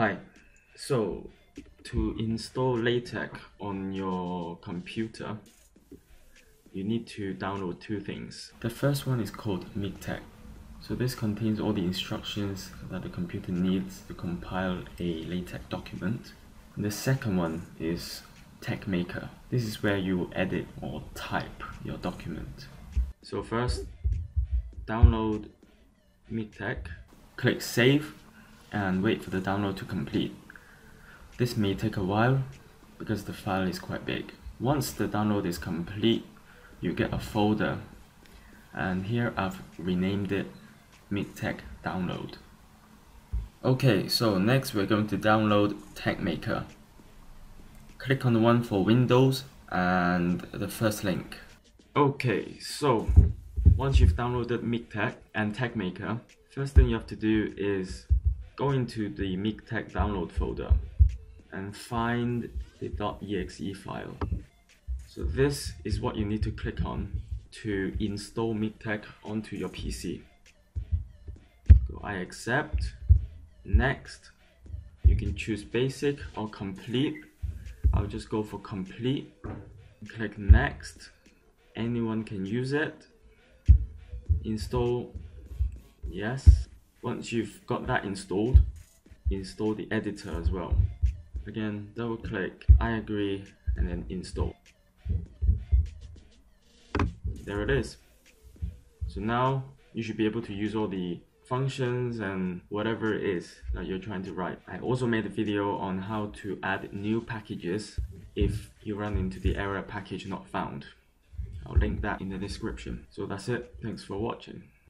Hi. So, to install LaTeX on your computer, you need to download two things. The first one is called MiKTeX. So this contains all the instructions that the computer needs to compile a LaTeX document. And the second one is TeXmaker. This is where you edit or type your document. So first, download MiKTeX, click Save, and wait for the download to complete. This may take a while because the file is quite big. Once the download is complete, you get a folder and here I've renamed it MiKTeX download. Okay, so next we're going to download TeXmaker. Click on the one for Windows and the first link. Okay, so once you've downloaded MiKTeX and TeXmaker, first thing you have to do is go into the MiKTeX download folder and find the .exe file. So this is what you need to click on to install MiKTeX onto your PC. Go I accept, next, you can choose basic or complete. I'll just go for complete, click next, anyone can use it, install, yes, once you've got that installed, install the editor as well. Again, double click, I agree, and then install. There it is. So now you should be able to use all the functions and whatever it is that you're trying to write. I also made a video on how to add new packages if you run into the error package not found. I'll link that in the description. So that's it. Thanks for watching.